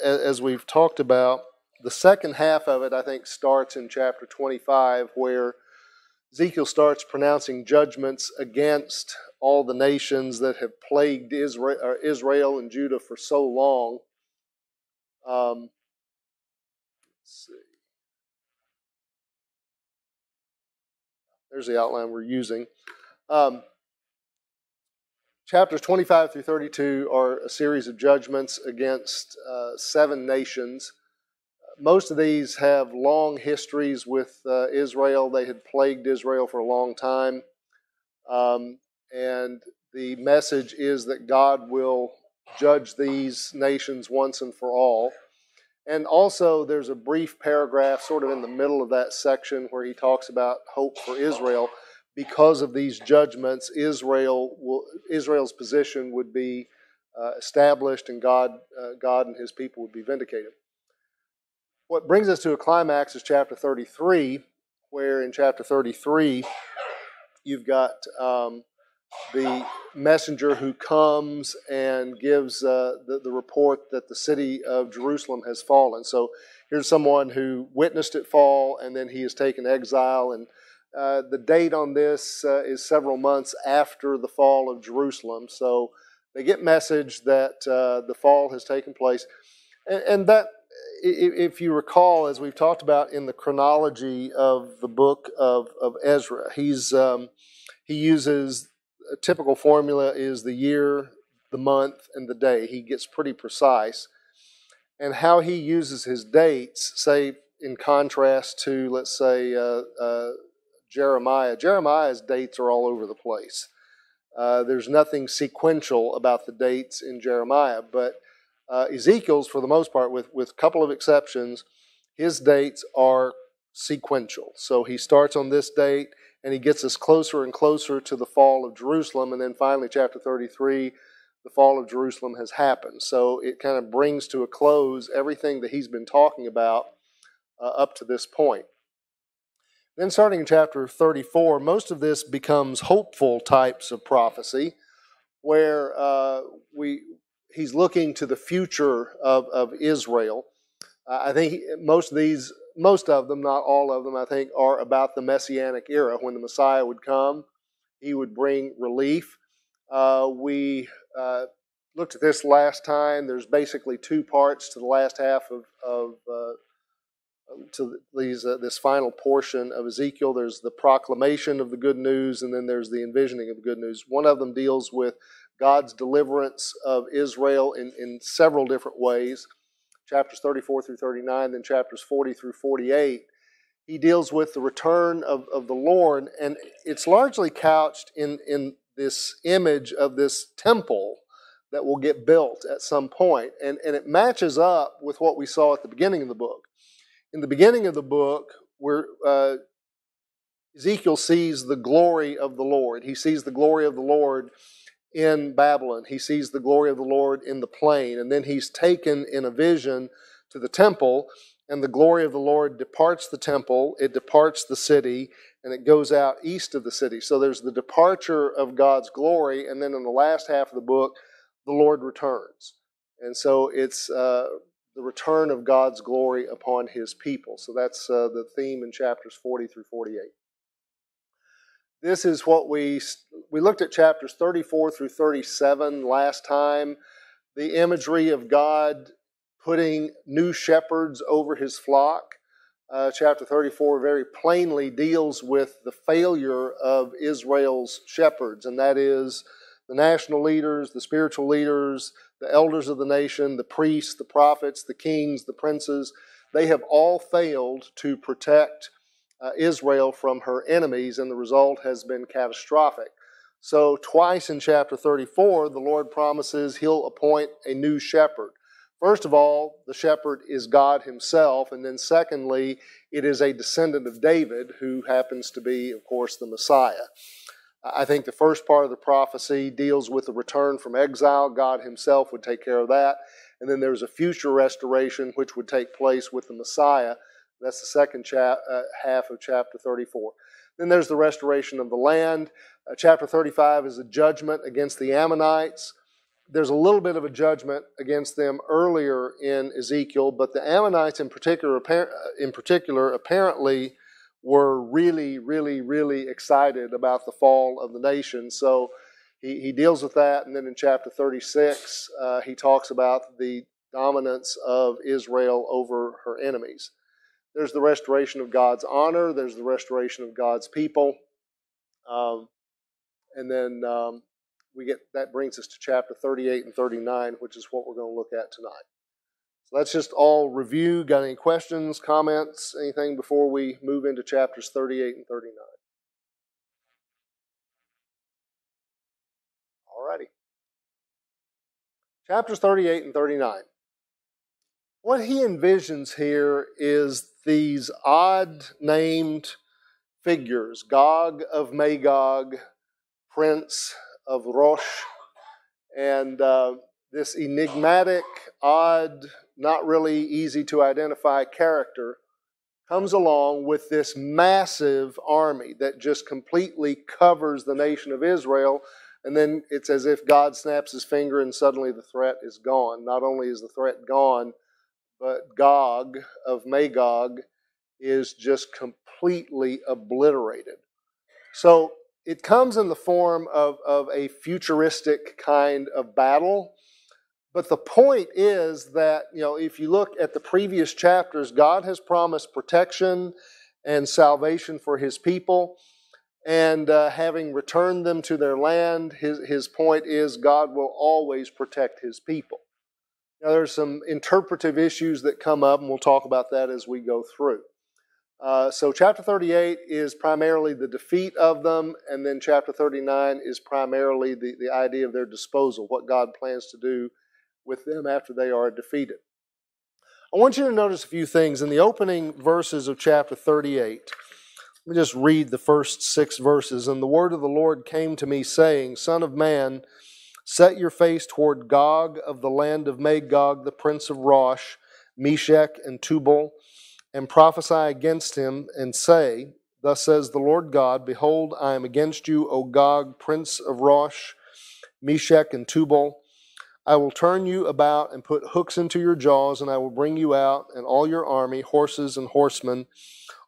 as we've talked about, the second half of it, I think, starts in chapter 25, where Ezekiel starts pronouncing judgments against all the nations that have plagued Israel, Israel and Judah for so long. Um, see. There's the outline we're using. Um, chapters 25 through 32 are a series of judgments against uh, seven nations. Most of these have long histories with uh, Israel. They had plagued Israel for a long time. Um, and the message is that God will judge these nations once and for all. And also, there's a brief paragraph sort of in the middle of that section where he talks about hope for Israel because of these judgments, Israel will, Israel's position would be uh, established, and God, uh, God and His people would be vindicated. What brings us to a climax is chapter 33, where in chapter 33 you've got um, the messenger who comes and gives uh, the, the report that the city of Jerusalem has fallen. So here's someone who witnessed it fall, and then he is taken exile and uh, the date on this uh, is several months after the fall of Jerusalem. So they get message that uh, the fall has taken place. And, and, that, if you recall, as we've talked about in the chronology of the book of, of Ezra, he's, um, he uses a typical formula is the year, the month, and the day. He gets pretty precise. And how he uses his dates, say, in contrast to, let's say, uh, uh, Jeremiah. Jeremiah's dates are all over the place. Uh, there's nothing sequential about the dates in Jeremiah, but uh, Ezekiel's, for the most part, with with a couple of exceptions, his dates are sequential. So he starts on this date, and he gets us closer and closer to the fall of Jerusalem, and then finally, chapter 33, the fall of Jerusalem has happened. So it kind of brings to a close everything that he's been talking about uh, up to this point. Then, starting in chapter 34, most of this becomes hopeful types of prophecy, where uh, we he's looking to the future of, of Israel. Uh, I think most of these, most of them, not all of them, I think, are about the Messianic era when the Messiah would come. He would bring relief. Uh, we uh, looked at this last time. There's basically two parts to the last half of, of uh, to these uh, this final portion of Ezekiel. There's the proclamation of the good news, and then there's the envisioning of the good news. One of them deals with God's deliverance of Israel in, in several different ways, chapters 34 through 39, then chapters 40 through 48. He deals with the return of, of the Lord, and it's largely couched in, in this image of this temple that will get built at some point. And, and it matches up with what we saw at the beginning of the book in the beginning of the book, where uh, Ezekiel sees the glory of the Lord. He sees the glory of the Lord in Babylon. He sees the glory of the Lord in the plain. And then he's taken in a vision to the temple, and the glory of the Lord departs the temple, it departs the city, and it goes out east of the city. So there's the departure of God's glory, and then in the last half of the book, the Lord returns. And so it's uh, the return of God's glory upon his people. So that's uh, the theme in chapters 40 through 48. This is what we we looked at chapters 34 through 37 last time. The imagery of God putting new shepherds over his flock. Uh, chapter 34 very plainly deals with the failure of Israel's shepherds, and that is the national leaders, the spiritual leaders, the elders of the nation, the priests, the prophets, the kings, the princes, they have all failed to protect uh, Israel from her enemies, and the result has been catastrophic. So, twice in chapter 34, the Lord promises he'll appoint a new shepherd. First of all, the shepherd is God himself, and then secondly, it is a descendant of David who happens to be, of course, the Messiah. I think the first part of the prophecy deals with the return from exile. God Himself would take care of that. And then there's a future restoration which would take place with the Messiah. That's the second uh, half of chapter 34. Then there's the restoration of the land. Uh, chapter 35 is a judgment against the Ammonites. there's a little bit of a judgment against them earlier in Ezekiel, but the Ammonites in particular, in particular, apparently were really, really, really excited about the fall of the nation. So he, he deals with that, and then in chapter 36, uh, he talks about the dominance of Israel over her enemies. There's the restoration of God's honor, there's the restoration of God's people. Um, and then um, we get that brings us to chapter 38 and 39, which is what we're going to look at tonight. So that's just all review. Got any questions, comments, anything before we move into chapters 38 and 39? Alrighty. Chapters 38 and 39. What he envisions here is these odd named figures Gog of Magog, Prince of Rosh, and uh, this enigmatic, odd, not really easy to identify character comes along with this massive army that just completely covers the nation of Israel. And then it's as if God snaps his finger and suddenly the threat is gone. Not only is the threat gone, but Gog of Magog is just completely obliterated. So it comes in the form of, of a futuristic kind of battle. But the point is that, you know, if you look at the previous chapters, God has promised protection and salvation for his people. And uh, having returned them to their land, his, his point is God will always protect his people. Now, there's some interpretive issues that come up, and we'll talk about that as we go through. Uh, so, chapter 38 is primarily the defeat of them, and then chapter 39 is primarily the, the idea of their disposal, what God plans to do with them after they are defeated. I want you to notice a few things. In the opening verses of chapter 38, let me just read the first six verses. And the word of the Lord came to me, saying, Son of man, Set your face toward Gog of the land of Magog, the prince of Rosh, Meshech, and Tubal, and prophesy against him, and say, Thus says the Lord God, Behold, I am against you, O Gog, prince of Rosh, Meshech, and Tubal. I will turn you about and put hooks into your jaws, and I will bring you out and all your army, horses and horsemen,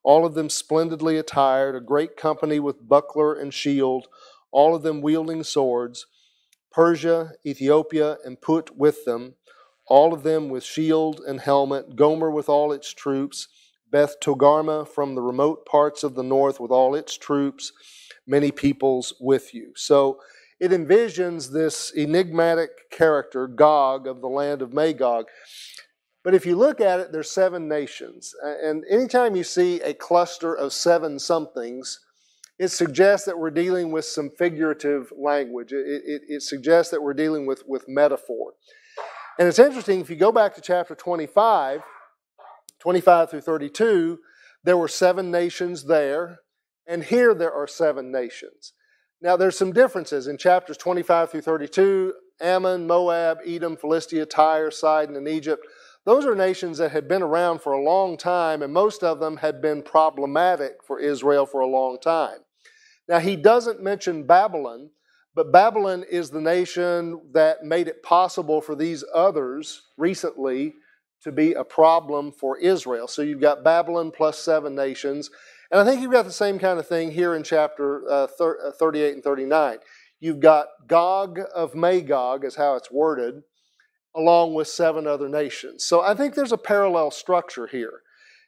all of them splendidly attired, a great company with buckler and shield, all of them wielding swords. Persia, Ethiopia, and Put with them, all of them with shield and helmet, Gomer with all its troops, Beth Togarmah from the remote parts of the north with all its troops, many peoples with you. So it envisions this enigmatic character, Gog of the land of Magog. But if you look at it, there's seven nations. And anytime you see a cluster of seven somethings, it suggests that we're dealing with some figurative language. It, it, it, suggests that we're dealing with, with metaphor. And it's interesting, if you go back to chapter 25, 25 through 32, there were seven nations there, and here there are seven nations. Now, there's some differences. In chapters 25 through 32, Ammon, Moab, Edom, Philistia, Tyre, Sidon, and Egypt, those are nations that had been around for a long time, and most of them had been problematic for Israel for a long time. Now, he doesn't mention Babylon, but Babylon is the nation that made it possible for these others recently to be a problem for Israel. So you've got Babylon plus seven nations. And I think you've got the same kind of thing here in chapter uh, uh 38 and 39. You've got Gog of Magog, is how it's worded, along with seven other nations. So I think there's a parallel structure here.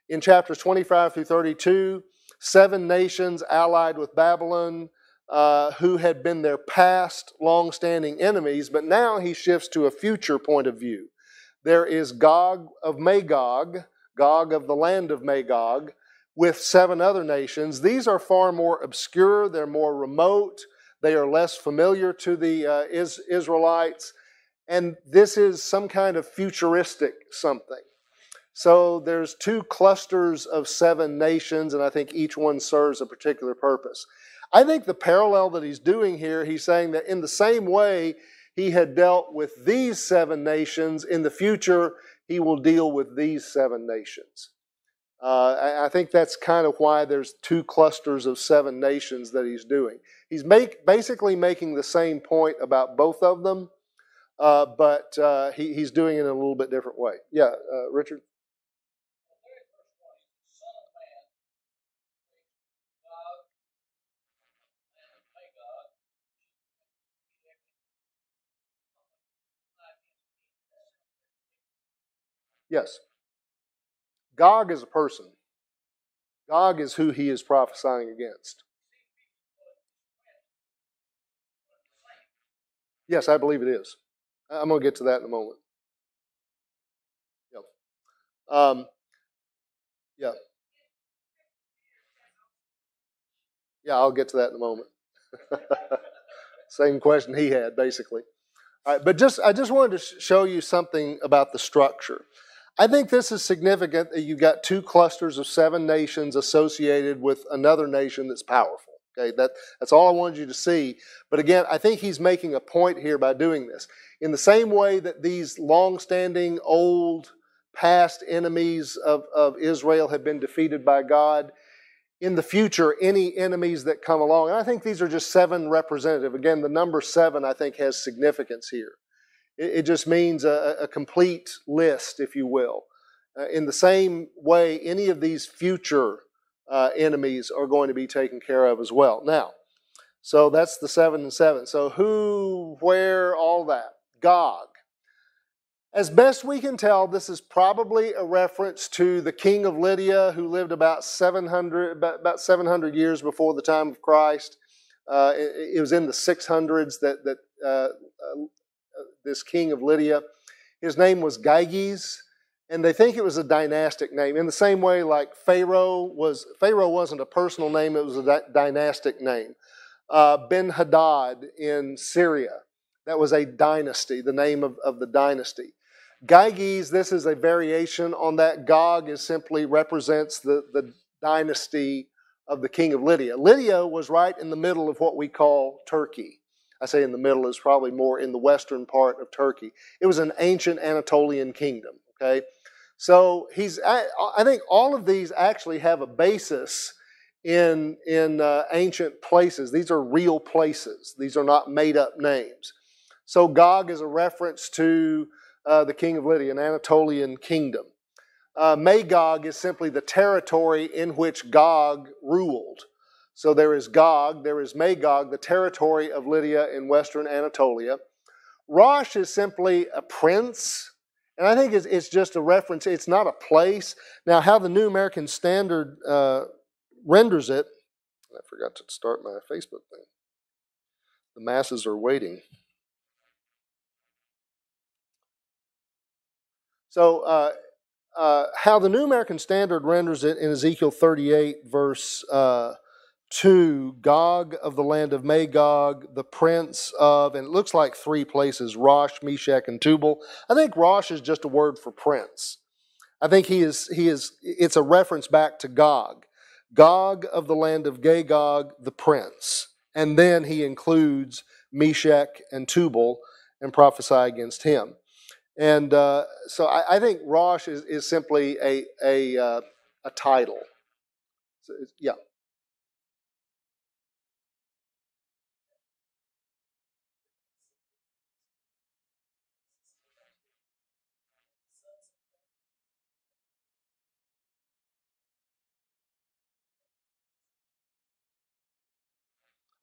In chapters 25 through 32, seven nations allied with Babylon uh, who had been their past long-standing enemies, but now he shifts to a future point of view. There is Gog of Magog, Gog of the land of Magog, with seven other nations. These are far more obscure, they're more remote, they are less familiar to the uh, is- Israelites, and this is some kind of futuristic something. So there's two clusters of seven nations, and I think each one serves a particular purpose. I think the parallel that he's doing here, he's saying that in the same way he had dealt with these seven nations, in the future he will deal with these seven nations. Uh, I think that's kind of why there's two clusters of seven nations that he's doing. He's make, basically making the same point about both of them, uh, but uh, he, he's doing it in a little bit different way. Yeah, uh, Richard? Yes. Gog is a person. Gog is who he is prophesying against. Yes, I believe it is. I'm going to get to that in a moment. Yep. Um, yeah. Yeah, I'll get to that in a moment. Same question he had, basically. But just I just wanted to show you something about the structure. I think this is significant that you've got two clusters of seven nations associated with another nation that's powerful. Okay, that, that's all I wanted you to see. But again, I think he's making a point here by doing this. In the same way that these long-standing, old, past enemies of, of Israel have been defeated by God, in the future, any enemies that come along, and I think these are just seven representative. Again, the number seven, I think, has significance here. It, it just means a, a, complete list, if you will. Uh, in the same way, any of these future uh, enemies are going to be taken care of as well. Now, so that's the seven and seven. So who, where, all that. Gog. As best we can tell, this is probably a reference to the king of Lydia who lived about 700, about 700 years before the time of Christ. Uh, it, it, was in the 600s that, that uh, uh, this king of Lydia. His name was Gyges, and they think it was a dynastic name. In the same way, like Pharaoh was, Pharaoh wasn't a personal name; it was a dynastic name. Uh, ben Hadad in Syria, that was a dynasty, the name of, of the dynasty. Gyges, this is a variation on that. Gog is simply represents the, the dynasty of the king of Lydia. Lydia was right in the middle of what we call Turkey. I say in the middle is probably more in the western part of Turkey. It was an ancient Anatolian kingdom. Okay, so he's. I think all of these actually have a basis in in uh, ancient places. These are real places. These are not made up names. So Gog is a reference to uh, the king of Lydia, an Anatolian kingdom. Uh, Magog is simply the territory in which Gog ruled. So there is Gog, there is Magog, the territory of Lydia in western Anatolia. Rosh is simply a prince, and I think it's, it's just a reference, it's not a place. Now, how the New American Standard uh, renders it, I forgot to start my Facebook thing. The masses are waiting. So, uh, uh, how the New American Standard renders it in Ezekiel 38, verse uh, to Gog of the land of Magog, the prince of, and it looks like three places Rosh, Meshech, and Tubal. I think Rosh is just a word for prince. I think he is, he is, it's a reference back to Gog. Gog of the land of Gagog, the prince. And then he includes Meshech and Tubal and prophesy against him. And uh, so I, I, think Rosh is, is simply a, a, uh, a title. So yeah.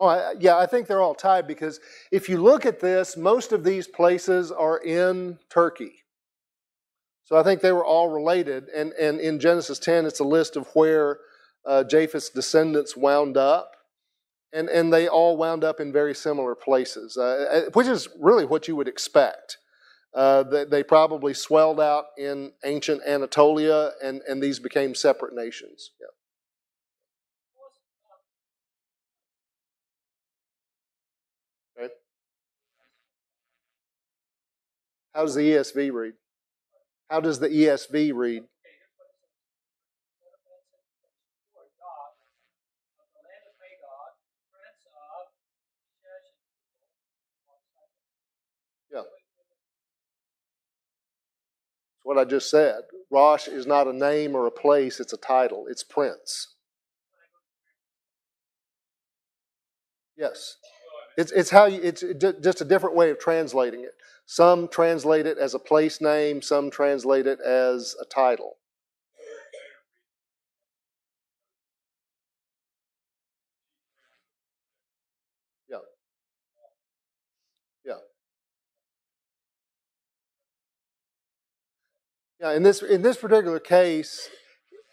Oh, I, yeah, I think they're all tied because if you look at this, most of these places are in Turkey. So I think they were all related. And, and in Genesis 10, it's a list of where uh, Japheth's descendants wound up. And, and they all wound up in very similar places, uh, uh which is really what you would expect. Uh, they, they probably swelled out in ancient Anatolia, and, and these became separate nations. Yeah. How does the ESV read? How does the ESV read? Yeah. What I just said. Rosh is not a name or a place, it's a title. It's prince. Yes. It's, it's how you, it's just a different way of translating it. Some translate it as a place name, some translate it as a title. Yeah. Yeah. Yeah, in this in this particular case,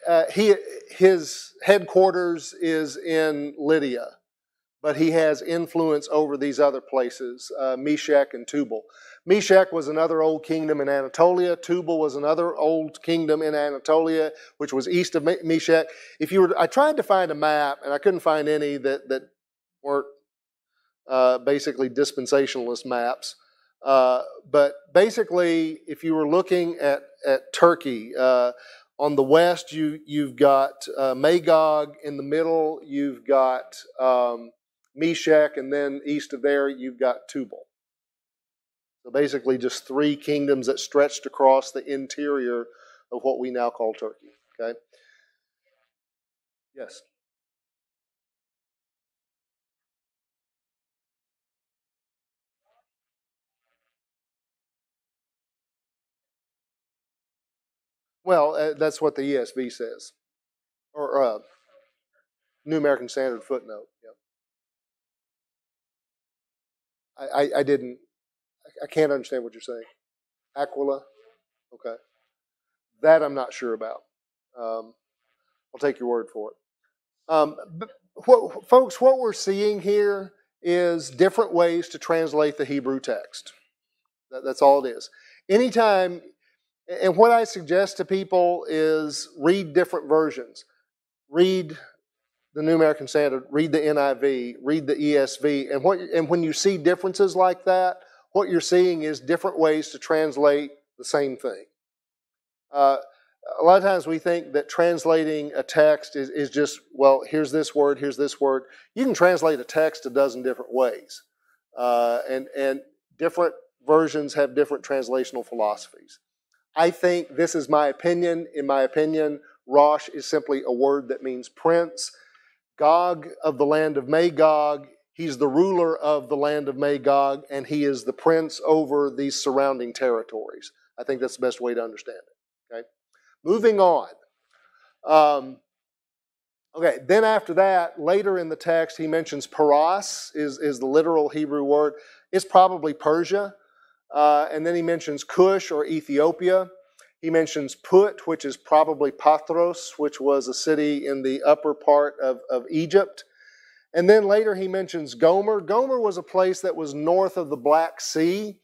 uh, he his headquarters is in Lydia but he has influence over these other places, uh, Meshech and Tubal. Meshech was another old kingdom in Anatolia. Tubal was another old kingdom in Anatolia, which was east of Meshech. If you were, I tried to find a map, and I couldn't find any that that weren't uh, basically dispensationalist maps. Uh, but basically, if you were looking at at Turkey, uh, on the west you you've got uh, Magog. In the middle, you've got um, Meshech, and then east of there, you've got Tubal. So basically, just three kingdoms that stretched across the interior of what we now call Turkey. Okay? Yes? Well, uh, that's what the ESV says, or uh, New American Standard footnote. Yeah. I, I, didn't, I can't understand what you're saying. Aquila? Okay. That I'm not sure about. Um, I'll take your word for it. Um, what, folks, what we're seeing here is different ways to translate the Hebrew text. That, that's all it is. Anytime, and what I suggest to people is read different versions. Read the New American Standard, read the NIV, read the ESV, and what and when you see differences like that, what you're seeing is different ways to translate the same thing. Uh, a lot of times we think that translating a text is, is just, well, here's this word, here's this word. You can translate a text a dozen different ways. Uh, and, and different versions have different translational philosophies. I think this is my opinion. In my opinion, Rosh is simply a word that means prince. Gog of the land of Magog, he's the ruler of the land of Magog, and he is the prince over these surrounding territories. I think that's the best way to understand it. Okay, moving on. Um, okay, then after that, later in the text, he mentions Paras is, is the literal Hebrew word. It's probably Persia. Uh, and then he mentions Cush or Ethiopia. He mentions Put, which is probably Pathros, which was a city in the upper part of, of Egypt. And then later he mentions Gomer. Gomer was a place that was north of the Black Sea.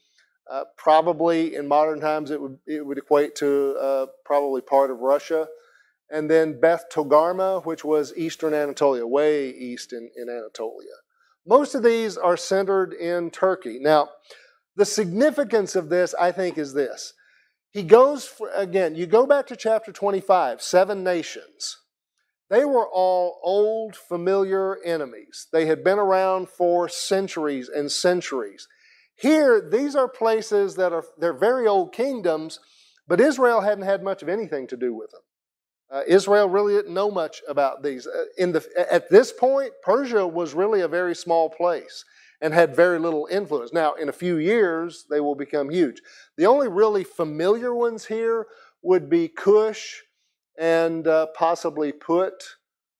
Uh, probably in modern times it would, it would equate to uh, probably part of Russia. And then Beth Togarmah, which was eastern Anatolia, way east in, in Anatolia. Most of these are centered in Turkey. Now, the significance of this, I think, is this he goes, for, again, you go back to chapter 25, seven nations. They were all old, familiar enemies. They had been around for centuries and centuries. Here, these are places that are, they're very old kingdoms, but Israel hadn't had much of anything to do with them. Uh, Israel really didn't know much about these. Uh, in the, at this point, Persia was really a very small place and had very little influence. Now, in a few years, they will become huge. The only really familiar ones here would be Cush and uh, possibly Put.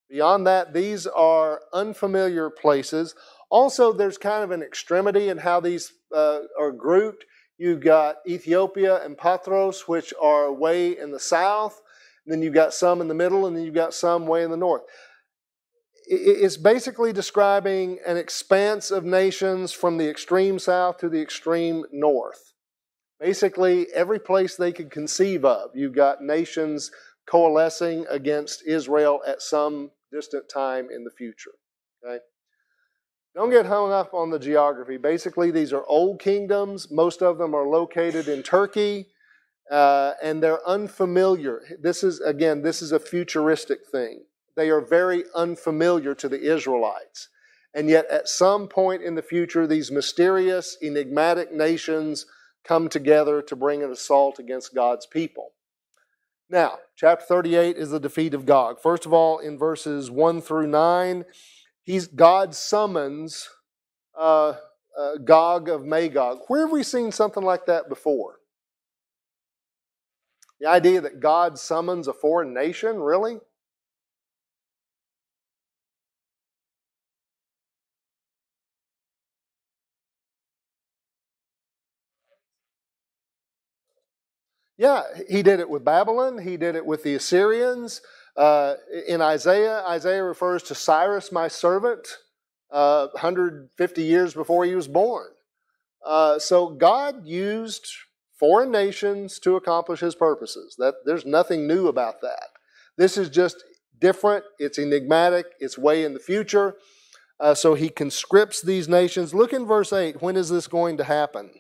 Beyond that, these are unfamiliar places. Also, there's kind of an extremity in how these uh, are grouped. You've got Ethiopia and Pathros, which are way in the south. Then you've got some in the middle, and then you've got some way in the north it's basically describing an expanse of nations from the extreme south to the extreme north. Basically, every place they could conceive of, you've got nations coalescing against Israel at some distant time in the future. Okay? Don't get hung up on the geography. Basically, these are old kingdoms. Most of them are located in Turkey, uh, and they're unfamiliar. This is, again, this is a futuristic thing they are very unfamiliar to the Israelites. And yet, at some point in the future, these mysterious, enigmatic nations come together to bring an assault against God's people. Now, chapter 38 is the defeat of Gog. First of all, in verses 1 through 9, he's, God summons uh, uh, Gog of Magog. Where have we seen something like that before? The idea that God summons a foreign nation, really? Yeah, he did it with Babylon. He did it with the Assyrians. Uh, in Isaiah, Isaiah refers to Cyrus, my servant, uh, 150 years before he was born. Uh, so God used foreign nations to accomplish his purposes. That there's nothing new about that. This is just different. It's enigmatic. It's way in the future. Uh, so he conscripts these nations. Look in verse 8. When is this going to happen?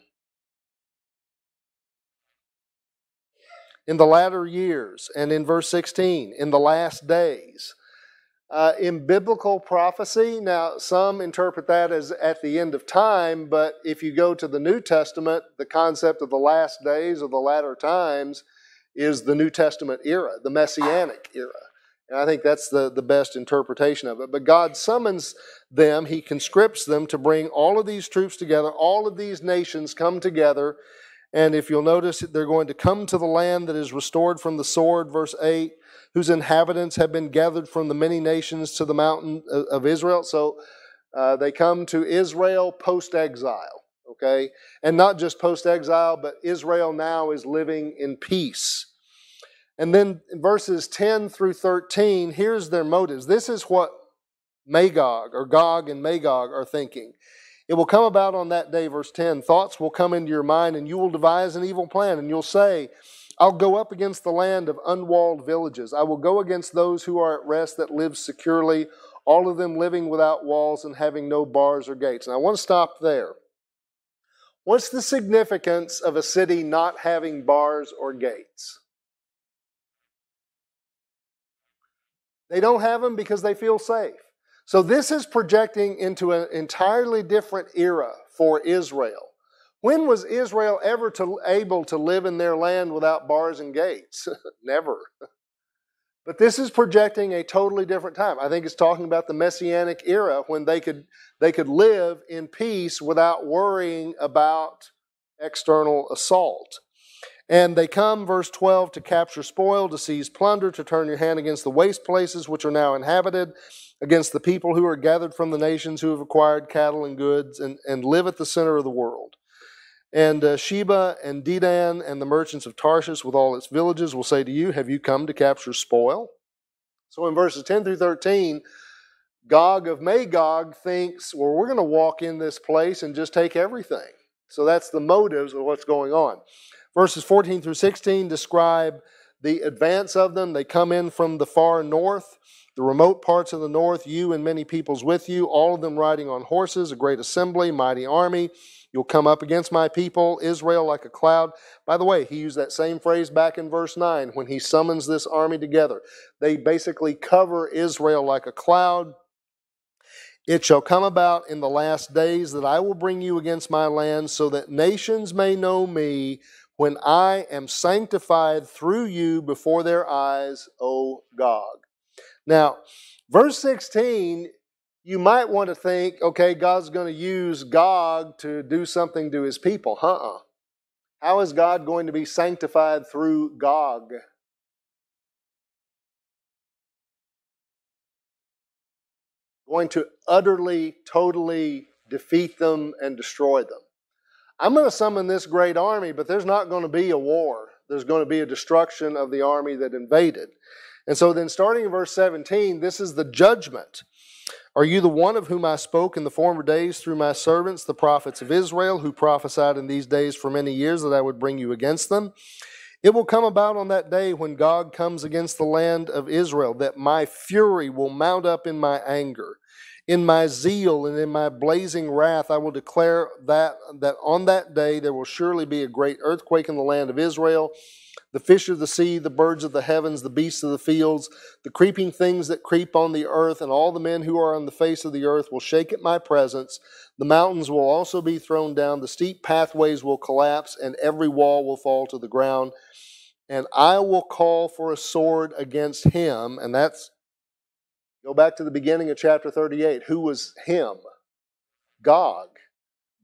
In the latter years. And in verse 16, in the last days. Uh, in biblical prophecy, now some interpret that as at the end of time, but if you go to the New Testament, the concept of the last days or the latter times is the New Testament era, the Messianic era. And I think that's the, the best interpretation of it. But God summons them, He conscripts them to bring all of these troops together. All of these nations come together. And if you'll notice, they're going to come to the land that is restored from the sword, verse 8 whose inhabitants have been gathered from the many nations to the mountain of Israel. So uh, they come to Israel post exile, okay? And not just post exile, but Israel now is living in peace. And then verses 10 through 13, here's their motives. This is what Magog or Gog and Magog are thinking. It will come about on that day, verse 10 thoughts will come into your mind, and you will devise an evil plan, and you'll say, I'll go up against the land of unwalled villages. I will go against those who are at rest that live securely, all of them living without walls and having no bars or gates. And I want to stop there. What's the significance of a city not having bars or gates? They don't have them because they feel safe. So this is projecting into an entirely different era for Israel. When was Israel ever to, able to live in their land without bars and gates? Never. But this is projecting a totally different time. I think it's talking about the messianic era when they could they could live in peace without worrying about external assault. And they come, verse 12, to capture spoil, to seize plunder, to turn your hand against the waste places which are now inhabited, against the people who are gathered from the nations who have acquired cattle and goods and, and live at the center of the world. And uh, Sheba and Dedan and the merchants of Tarshish with all its villages will say to you, Have you come to capture spoil? So in verses 10 through 13, Gog of Magog thinks, Well, we're going to walk in this place and just take everything. So that's the motives of what's going on. Verses 14 through 16 describe the advance of them. They come in from the far north, the remote parts of the north, you and many peoples with you, all of them riding on horses, a great assembly, mighty army. You'll come up against my people, Israel, like a cloud. By the way, he used that same phrase back in verse 9 when he summons this army together. They basically cover Israel like a cloud. It shall come about in the last days that I will bring you against my land, so that nations may know me when I am sanctified through you before their eyes, O Gog. Now, verse 16 you might want to think, okay, God's going to use Gog to do something to his people. Uh uh How is God going to be sanctified through Gog? Going to utterly, totally defeat them and destroy them. I'm going to summon this great army, but there's not going to be a war. There's going to be a destruction of the army that invaded. And so then, starting in verse 17, this is the judgment. Are you the one of whom I spoke in the former days through my servants, the prophets of Israel, who prophesied in these days for many years that I would bring you against them? It will come about on that day when God comes against the land of Israel that my fury will mount up in my anger. In my zeal and in my blazing wrath, I will declare that, that on that day there will surely be a great earthquake in the land of Israel the fish of the sea, the birds of the heavens, the beasts of the fields, the creeping things that creep on the earth, and all the men who are on the face of the earth will shake at my presence. The mountains will also be thrown down, the steep pathways will collapse, and every wall will fall to the ground. And I will call for a sword against him. And that's, go back to the beginning of chapter 38. Who was him? Gog.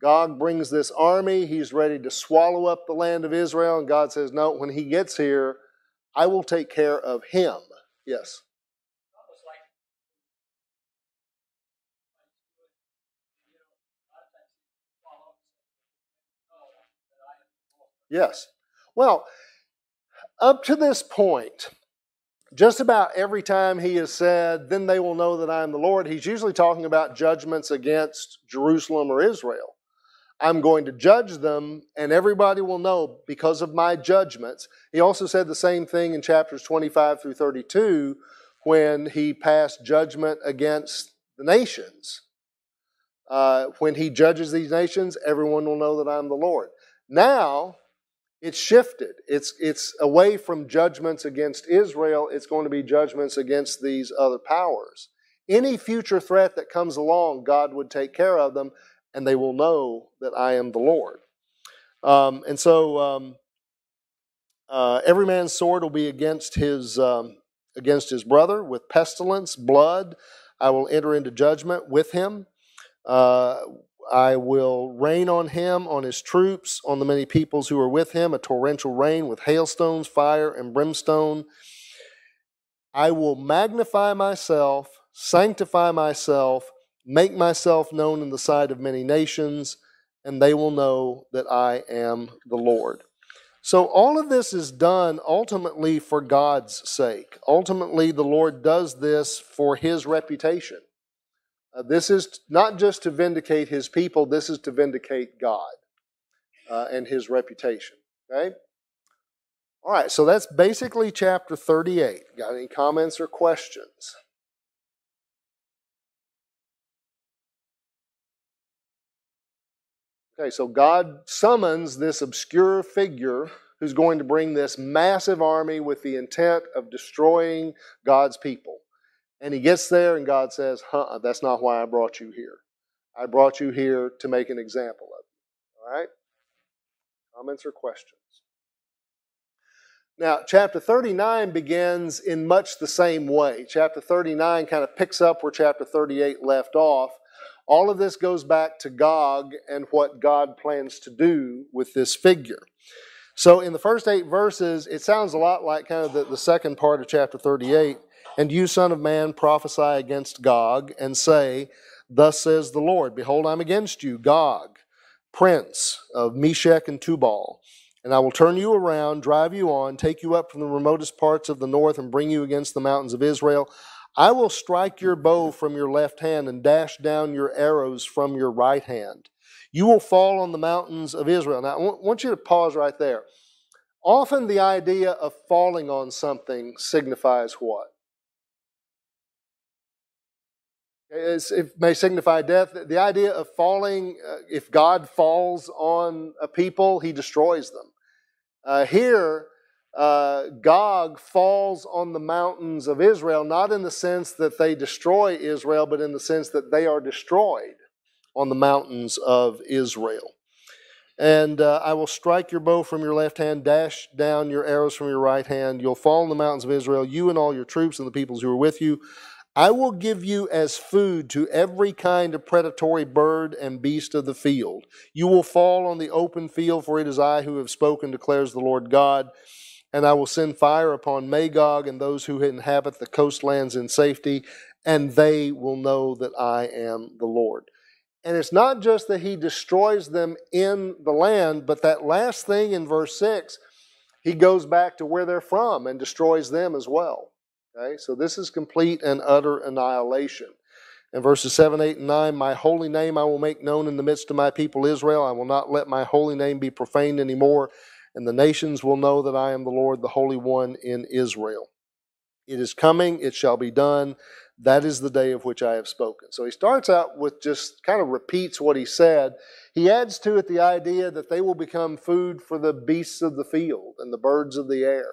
Gog brings this army. He's ready to swallow up the land of Israel. And God says, No, when he gets here, I will take care of him. Yes. Yes. Well, up to this point, just about every time he has said, then they will know that I am the Lord, he's usually talking about judgments against Jerusalem or Israel. I'm going to judge them, and everybody will know because of my judgments. He also said the same thing in chapters 25 through 32 when he passed judgment against the nations. Uh, when he judges these nations, everyone will know that I'm the Lord. Now, it's shifted. It's, it's away from judgments against Israel, it's going to be judgments against these other powers. Any future threat that comes along, God would take care of them, and they will know that I am the Lord. Um, and so um, uh, every man's sword will be against his, um, against his brother with pestilence, blood. I will enter into judgment with him. Uh, I will rain on him, on his troops, on the many peoples who are with him, a torrential rain with hailstones, fire, and brimstone. I will magnify myself, sanctify myself, make myself known in the sight of many nations, and they will know that I am the Lord. So, all of this is done ultimately for God's sake. Ultimately, the Lord does this for his reputation. Uh, this is not just to vindicate his people, this is to vindicate God uh, and his reputation. Okay? All right, so that's basically chapter 38. Got any comments or questions? Okay, so God summons this obscure figure who's going to bring this massive army with the intent of destroying God's people. And he gets there, and God says, huh, that's not why I brought you here. I brought you here to make an example of you. All right? Comments or questions? Now, chapter 39 begins in much the same way. Chapter 39 kind of picks up where chapter 38 left off. All of this goes back to Gog and what God plans to do with this figure. So, in the first eight verses, it sounds a lot like kind of the, the second part of chapter 38 and you, Son of Man, prophesy against Gog, and say, Thus says the Lord, Behold, I'm against you, Gog, prince of Meshech and Tubal. And I will turn you around, drive you on, take you up from the remotest parts of the north, and bring you against the mountains of Israel. I will strike your bow from your left hand and dash down your arrows from your right hand. You will fall on the mountains of Israel. Now, I want you to pause right there. Often the idea of falling on something signifies what? it may signify death. The idea of falling, uh, if God falls on a people, he destroys them. Uh, here, uh, Gog falls on the mountains of Israel, not in the sense that they destroy Israel, but in the sense that they are destroyed on the mountains of Israel. And uh, I will strike your bow from your left hand, dash down your arrows from your right hand. You'll fall in the mountains of Israel, you and all your troops and the peoples who are with you. I will give you as food to every kind of predatory bird and beast of the field. You will fall on the open field, for it is I who have spoken, declares the Lord God. And I will send fire upon Magog and those who inhabit the coastlands in safety, and they will know that I am the Lord. And it's not just that he destroys them in the land, but that last thing in verse 6, he goes back to where they're from and destroys them as well. Okay, so this is complete and utter annihilation. In verses 7, 8, and 9, my holy name I will make known in the midst of my people Israel. I will not let my holy name be profaned anymore, and the nations will know that I am the Lord, the Holy One in Israel. It is coming, it shall be done. That is the day of which I have spoken. So he starts out with just kind of repeats what he said. He adds to it the idea that they will become food for the beasts of the field and the birds of the air.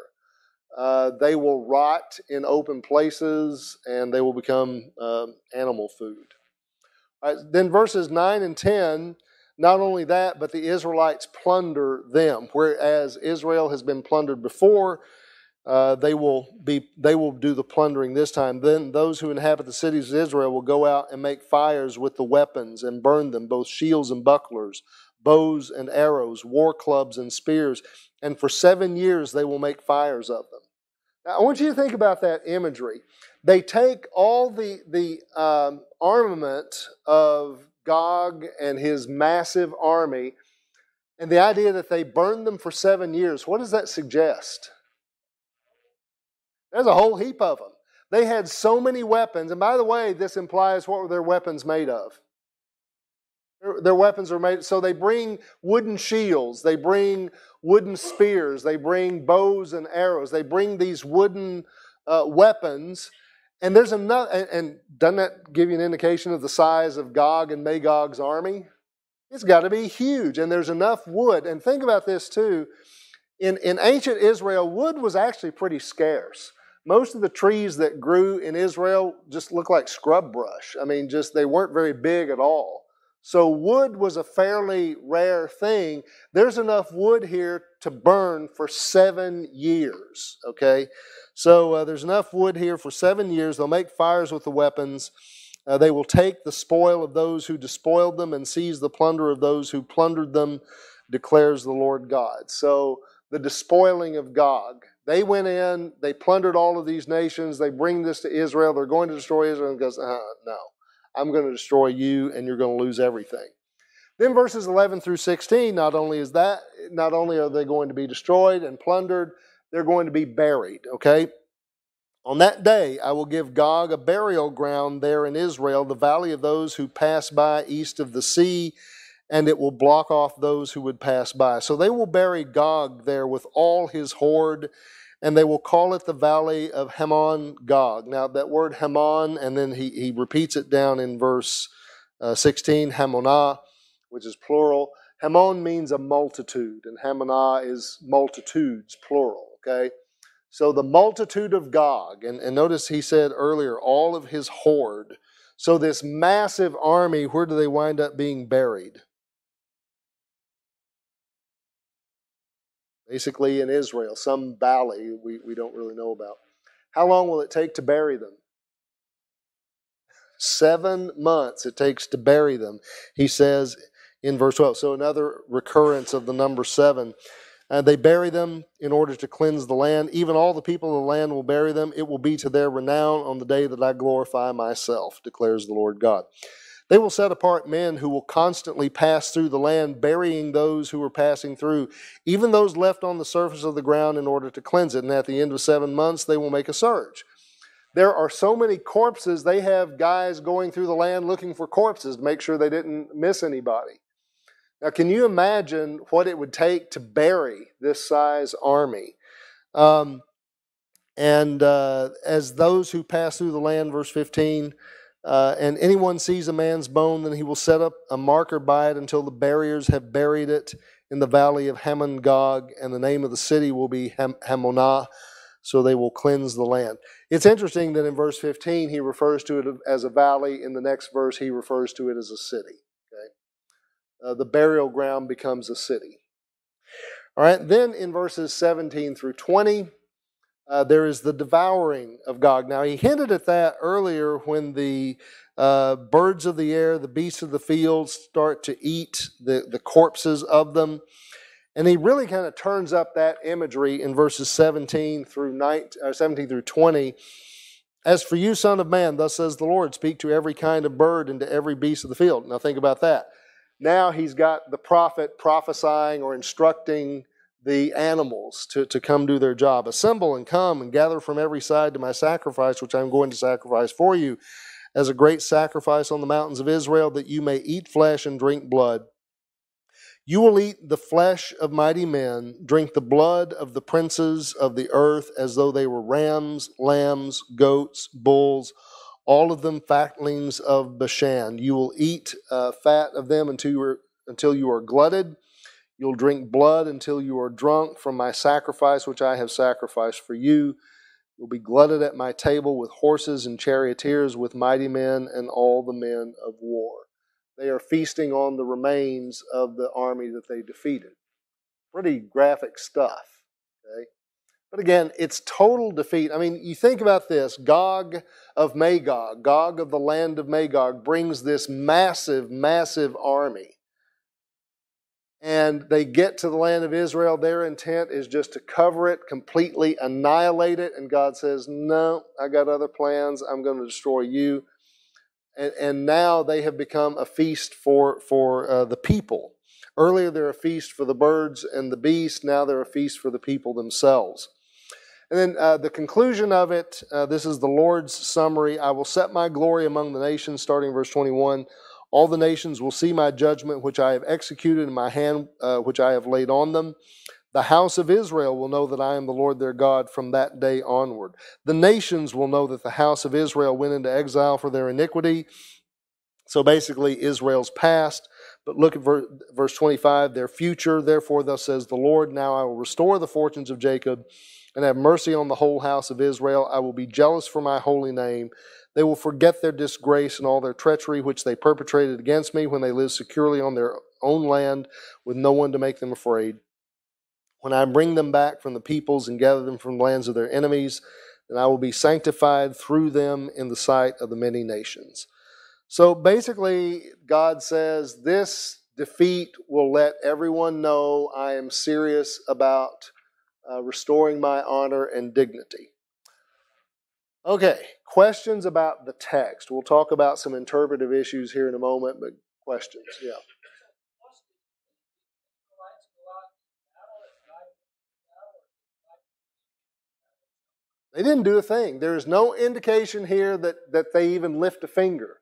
Uh, they will rot in open places and they will become uh, animal food. Then verses 9 and 10, not only that, but the Israelites plunder them. Whereas Israel has been plundered before, uh, they will be they will do the plundering this time. Then those who inhabit the cities of Israel will go out and make fires with the weapons and burn them, both shields and bucklers, bows and arrows, war clubs and spears. And for seven years they will make fires of them. Now I want you to think about that imagery. They take all the the um, armament of Gog and his massive army, and the idea that they burned them for seven years. What does that suggest? There's a whole heap of them. They had so many weapons, and by the way, this implies what were their weapons made of? Their, their weapons are made, so they bring wooden shields, they bring wooden spears, they bring bows and arrows, they bring these wooden uh, weapons. And there's another, and, and doesn't that give you an indication of the size of Gog and Magog's army? It's got to be huge, and there's enough wood. And think about this too. In, in ancient Israel, wood was actually pretty scarce most of the trees that grew in Israel just looked like scrub brush. I mean, just they weren't very big at all. So wood was a fairly rare thing. There's enough wood here to burn for seven years. Okay, so uh, there's enough wood here for seven years. They'll make fires with the weapons. Uh, they will take the spoil of those who despoiled them and seize the plunder of those who plundered them, declares the Lord God. So the despoiling of Gog. They went in, they plundered all of these nations, they bring this to Israel, they're going to destroy Israel, and goes, uh, no, I'm going to destroy you, and you're going to lose everything. Then verses 11 through 16, not only is that, not only are they going to be destroyed and plundered, they're going to be buried, okay? On that day, I will give Gog a burial ground there in Israel, the valley of those who pass by east of the sea, and it will block off those who would pass by. So they will bury Gog there with all his horde and they will call it the valley of Hamon Gog. Now, that word Hamon, and then he, he repeats it down in verse uh, 16, Hamonah, which is plural. Hamon means a multitude, and Hamonah is multitudes, plural, okay? So the multitude of Gog, and, and notice he said earlier, all of his horde. So this massive army, where do they wind up being buried? basically in Israel, some valley we, we don't really know about. How long will it take to bury them? Seven months it takes to bury them, he says in verse 12. So, another recurrence of the number seven. And they bury them in order to cleanse the land. Even all the people of the land will bury them. It will be to their renown on the day that I glorify myself, declares the Lord God. They will set apart men who will constantly pass through the land, burying those who are passing through, even those left on the surface of the ground in order to cleanse it. And at the end of seven months, they will make a search. There are so many corpses, they have guys going through the land looking for corpses to make sure they didn't miss anybody. Now, can you imagine what it would take to bury this size army? Um, and uh, as those who pass through the land, verse 15, uh, and anyone sees a man's bone, then he will set up a marker by it until the buriers have buried it in the valley of Hamon Gog, and the name of the city will be Ham- Hamonah, so they will cleanse the land. It's interesting that in verse 15 he refers to it as a valley. In the next verse he refers to it as a city. Uh, the burial ground becomes a city. All right, then in verses 17 through 20, uh, there is the devouring of Gog. Now, he hinted at that earlier when the uh, birds of the air, the beasts of the field start to eat the, the corpses of them. And he really kind of turns up that imagery in verses 17 through 19, uh, 17 through 20. As for you, son of man, thus says the Lord, speak to every kind of bird and to every beast of the field. Now think about that. Now he's got the prophet prophesying or instructing the animals to, to come do their job. Assemble and come and gather from every side to my sacrifice, which I'm going to sacrifice for you, as a great sacrifice on the mountains of Israel, that you may eat flesh and drink blood. You will eat the flesh of mighty men, drink the blood of the princes of the earth, as though they were rams, lambs, goats, bulls, all of them fatlings of Bashan. You will eat uh, fat of them until you are, until you are glutted You'll drink blood until you are drunk from my sacrifice, which I have sacrificed for you. You'll be glutted at my table with horses and charioteers, with mighty men and all the men of war. They are feasting on the remains of the army that they defeated. Pretty graphic stuff. But again, it's total defeat. I mean, you think about this Gog of Magog, Gog of the land of Magog, brings this massive, massive army. And they get to the land of Israel. Their intent is just to cover it, completely annihilate it. And God says, No, I got other plans. I'm going to destroy you. And, and now they have become a feast for, for uh, the people. Earlier, they're a feast for the birds and the beasts. Now they're a feast for the people themselves. And then uh, the conclusion of it uh, this is the Lord's summary. I will set my glory among the nations, starting verse 21. All the nations will see my judgment, which I have executed in my hand, uh, which I have laid on them. The house of Israel will know that I am the Lord their God from that day onward. The nations will know that the house of Israel went into exile for their iniquity. So basically, Israel's past. But look at verse 25 their future. Therefore, thus says the Lord, now I will restore the fortunes of Jacob and have mercy on the whole house of Israel. I will be jealous for my holy name. They will forget their disgrace and all their treachery which they perpetrated against me when they lived securely on their own land with no one to make them afraid. When I bring them back from the peoples and gather them from the lands of their enemies, then I will be sanctified through them in the sight of the many nations. So basically, God says this defeat will let everyone know I am serious about uh, restoring my honor and dignity. Okay, questions about the text. We'll talk about some interpretive issues here in a moment, but questions, yeah. They didn't do a thing. There is no indication here that, that they even lift a finger.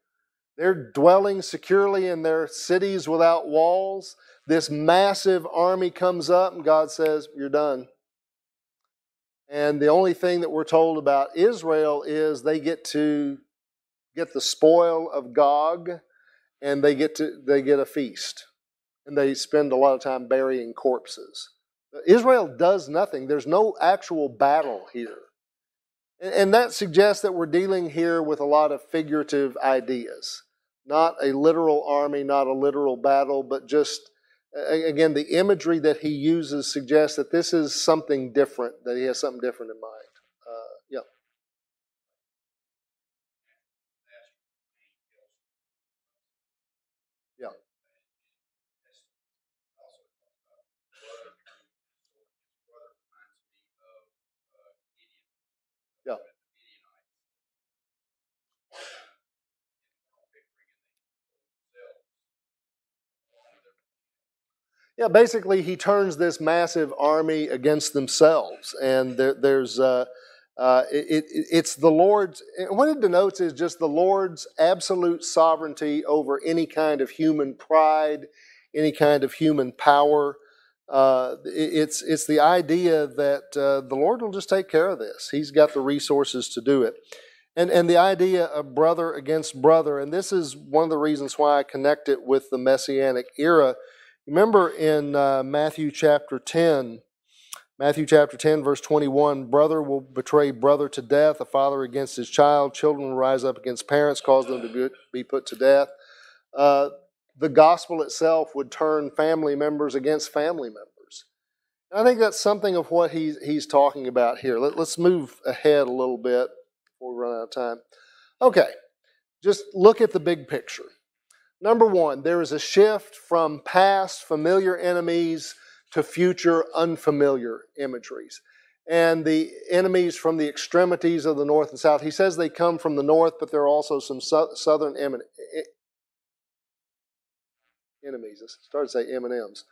They're dwelling securely in their cities without walls. This massive army comes up, and God says, You're done. And the only thing that we're told about Israel is they get to get the spoil of Gog and they get to they get a feast. And they spend a lot of time burying corpses. Israel does nothing. There's no actual battle here. And that suggests that we're dealing here with a lot of figurative ideas. Not a literal army, not a literal battle, but just again, the imagery that he uses suggests that this is something different, that he has something different in mind. Uh, yeah. Yeah. Yeah. Yeah, basically, he turns this massive army against themselves, and there, there's uh, uh, it, it, it's the Lord's. What it denotes is just the Lord's absolute sovereignty over any kind of human pride, any kind of human power. Uh, it's it's the idea that uh, the Lord will just take care of this. He's got the resources to do it, and and the idea of brother against brother. And this is one of the reasons why I connect it with the Messianic era Remember in uh, Matthew chapter 10, Matthew chapter 10, verse 21 brother will betray brother to death, a father against his child, children will rise up against parents, cause them to be put to death. Uh, the gospel itself would turn family members against family members. And I think that's something of what he's, he's talking about here. Let, let's move ahead a little bit before we run out of time. Okay, just look at the big picture. Number one, there is a shift from past familiar enemies to future unfamiliar imageries. And the enemies from the extremities of the north and south, he says they come from the north, but there are also some southern enemies. I started to say M&Ms.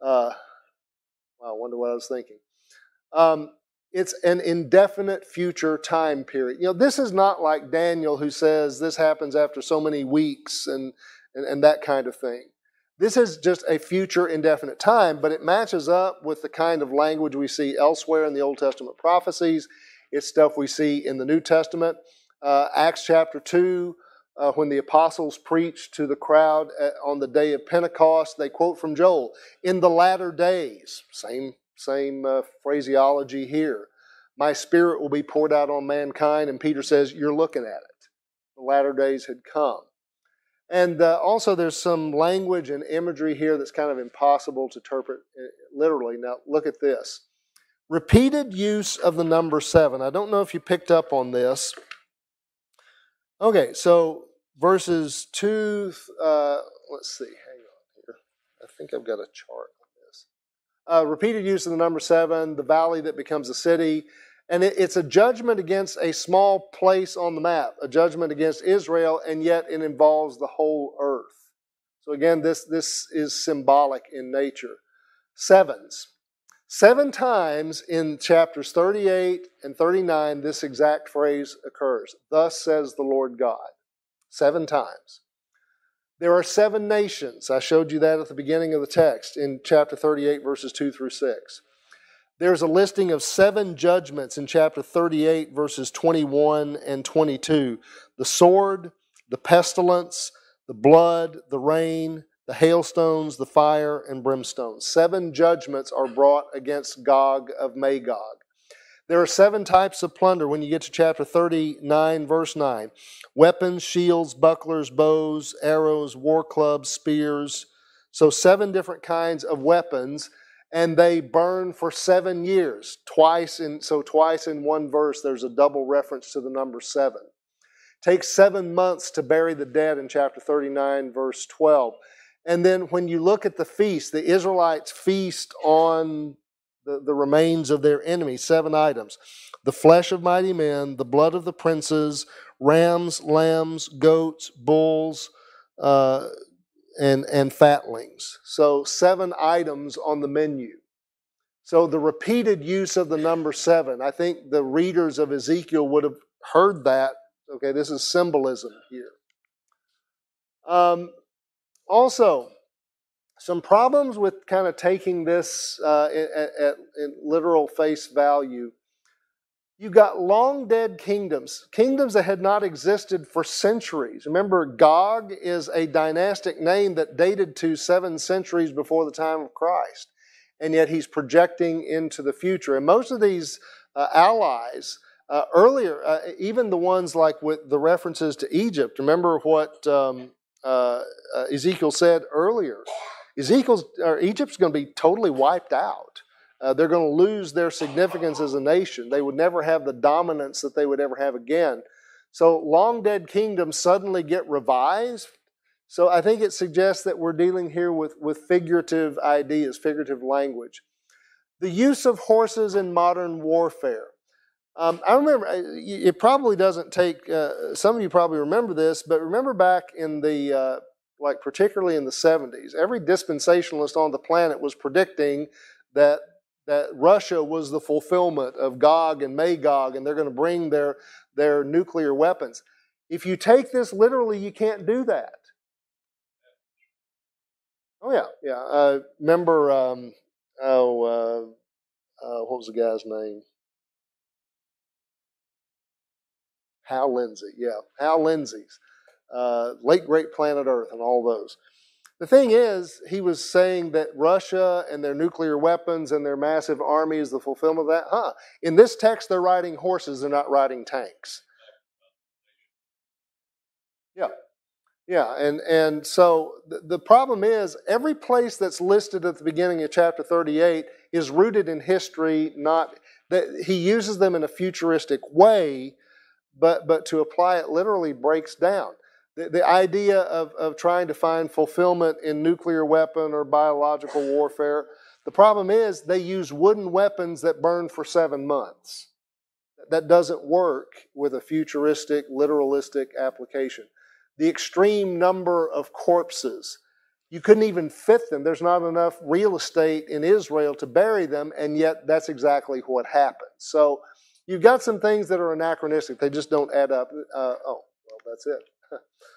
Uh, wow, I wonder what I was thinking. Um, it's an indefinite future time period. You know, this is not like Daniel who says this happens after so many weeks and and, and that kind of thing. This is just a future indefinite time, but it matches up with the kind of language we see elsewhere in the Old Testament prophecies. It's stuff we see in the New Testament. Uh, Acts chapter 2, uh, when the apostles preached to the crowd at, on the day of Pentecost, they quote from Joel, in the latter days, same, same uh, phraseology here, my spirit will be poured out on mankind. And Peter says, You're looking at it. The latter days had come. And uh, also, there's some language and imagery here that's kind of impossible to interpret uh, literally. Now, look at this. Repeated use of the number seven. I don't know if you picked up on this. Okay, so verses two, uh, let's see, hang on here. I think I've got a chart on this. Uh, repeated use of the number seven, the valley that becomes a city. And it, it's a judgment against a small place on the map, a judgment against Israel, and yet it involves the whole earth. So again, this, this is symbolic in nature. Sevens. Seven times in chapters 38 and 39, this exact phrase occurs. Thus says the Lord God. Seven times. There are seven nations. I showed you that at the beginning of the text in chapter 38, verses 2 through 6. There's a listing of seven judgments in chapter 38, verses 21 and 22 the sword, the pestilence, the blood, the rain, the hailstones, the fire, and brimstone. Seven judgments are brought against Gog of Magog. There are seven types of plunder when you get to chapter 39, verse 9 weapons, shields, bucklers, bows, arrows, war clubs, spears. So, seven different kinds of weapons, and they burn for seven years. Twice in, so, twice in one verse, there's a double reference to the number seven. Takes seven months to bury the dead in chapter 39, verse 12. And then when you look at the feast, the Israelites feast on the, the remains of their enemies, seven items the flesh of mighty men, the blood of the princes, rams, lambs, goats, bulls, uh, and, and fatlings. So, seven items on the menu. So, the repeated use of the number seven, I think the readers of Ezekiel would have heard that. Okay, this is symbolism here. Um, also, some problems with kind of taking this uh, at, at, at literal face value. You got long dead kingdoms, kingdoms that had not existed for centuries. Remember, Gog is a dynastic name that dated to seven centuries before the time of Christ, and yet he's projecting into the future. And most of these uh, allies, uh, earlier, uh, even the ones like with the references to Egypt, remember what um, uh, uh, Ezekiel said earlier. Ezekiel's or Egypt's going to be totally wiped out. Uh, they're going to lose their significance as a nation. They would never have the dominance that they would ever have again. So long dead kingdoms suddenly get revised. So I think it suggests that we're dealing here with, with figurative ideas, figurative language. The use of horses in modern warfare. Um, I remember, it probably doesn't take, uh, some of you probably remember this, but remember back in the, uh, like particularly in the 70s, every dispensationalist on the planet was predicting that, that Russia was the fulfillment of Gog and Magog, and they're going to bring their, their nuclear weapons. If you take this literally, you can't do that. Oh, yeah, yeah. Uh, remember, um, oh, uh, uh, what was the guy's name? Hal Lindsey, yeah, Hal Lindsey's uh, late great planet Earth and all those. The thing is, he was saying that Russia and their nuclear weapons and their massive army is the fulfillment of that. Huh? In this text, they're riding horses; they're not riding tanks. Yeah, yeah, and and so the, the problem is every place that's listed at the beginning of chapter thirty-eight is rooted in history. Not that he uses them in a futuristic way but, but to apply it literally breaks down. The, the idea of, of trying to find fulfillment in nuclear weapon or biological warfare, the problem is they use wooden weapons that burn for seven months. That doesn't work with a futuristic, literalistic application. The extreme number of corpses, you couldn't even fit them. There's not enough real estate in Israel to bury them, and yet that's exactly what happened. So You've got some things that are anachronistic, they just don't add up. Uh, oh, well, that's it.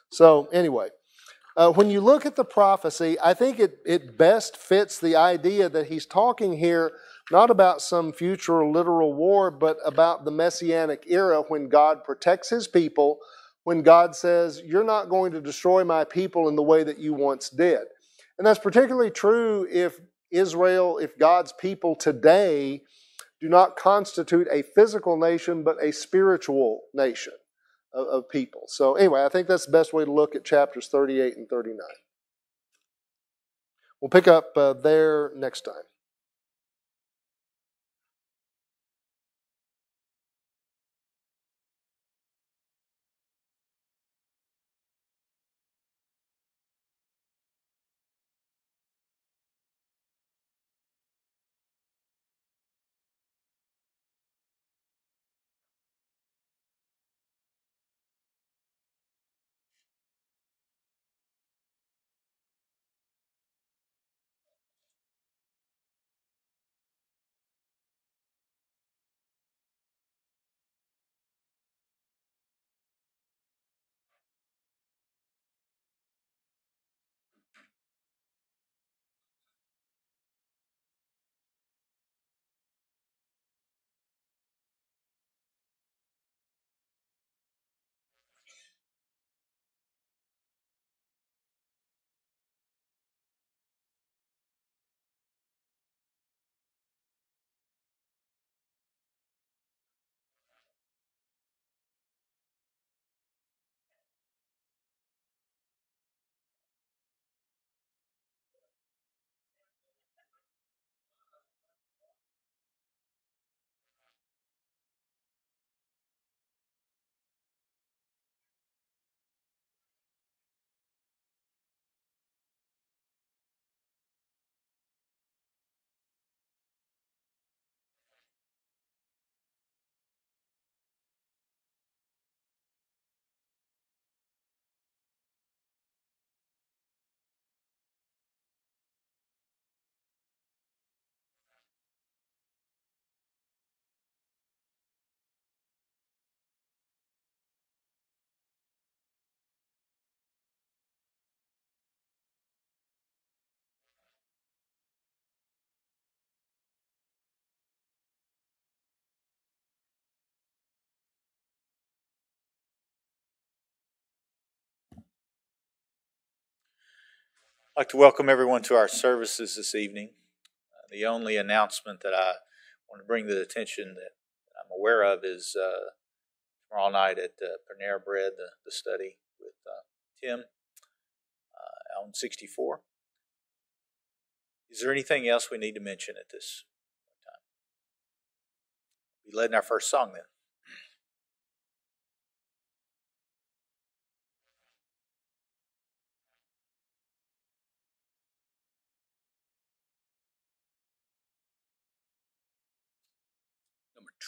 So, anyway, uh, when you look at the prophecy, I think it, it best fits the idea that he's talking here not about some future literal war, but about the messianic era when God protects his people, when God says, You're not going to destroy my people in the way that you once did. And that's particularly true if Israel, if God's people today do not constitute a physical nation, but a spiritual nation of, of people. So, anyway, I think that's the best way to look at chapters 38 and 39. We'll pick up uh, there next time. I'd like to welcome everyone to our services this evening. Uh, the only announcement that I want to bring to the attention that I'm aware of is uh, tomorrow night at uh, Panera Bread, the, the study with uh, Tim uh, on 64. Is there anything else we need to mention at this time? We led in our first song then.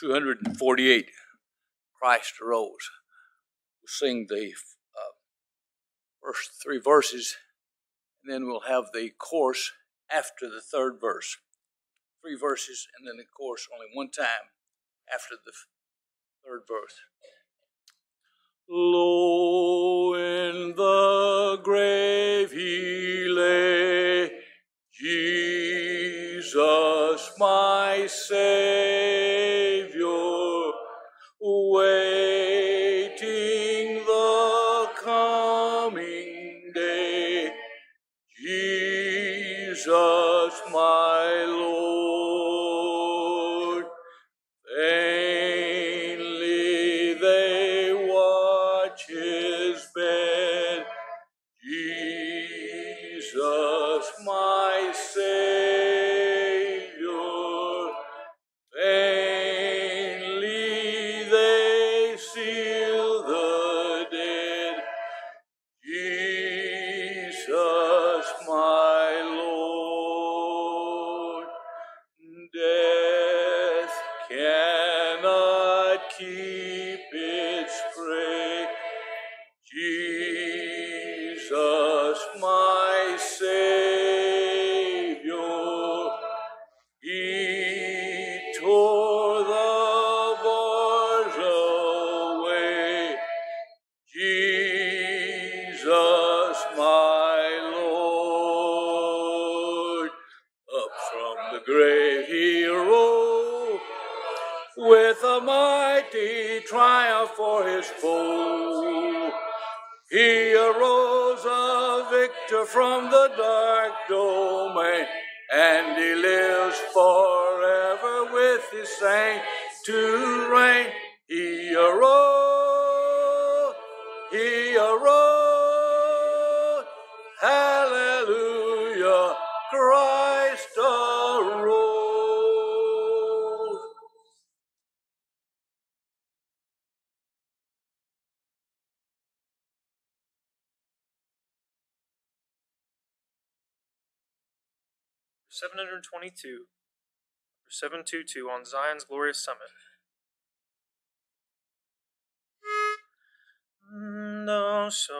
248, Christ arose. We'll sing the uh, first three verses, and then we'll have the chorus after the third verse. Three verses, and then the chorus only one time after the third verse. Lo, in the grave he lay, Jesus my Savior, Seven hundred twenty-two, seven two two on Zion's glorious summit. Mm, no so